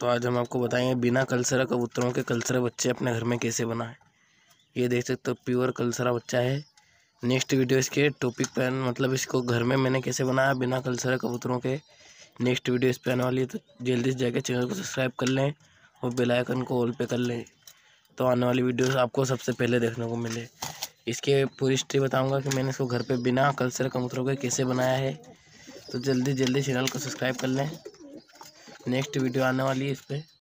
तो आज हम आपको बताएँगे बिना कलसरा कबूतरों के कलसरा बच्चे अपने घर में कैसे बनाएँ। ये देख सकते हो, प्योर कलसरा बच्चा है। नेक्स्ट वीडियो इसके टॉपिक पर मतलब इसको घर में मैंने कैसे बनाया बिना कलसरा कबूतरों के। नेक्स्ट वीडियो इस पर आने वाली है तो जल्दी से जाकर चैनल को सब्सक्राइब कर लें और बेल आइकन को ऑल पे कर लें। तो आने वाली वीडियोस आपको सबसे पहले देखने को मिले। इसके पूरी हिस्ट्री बताऊँगा कि मैंने इसको घर पे बिना कलसर कबूतरों के कैसे बनाया है। तो जल्दी जल्दी चैनल को सब्सक्राइब कर लें। नेक्स्ट वीडियो आने वाली है इस पर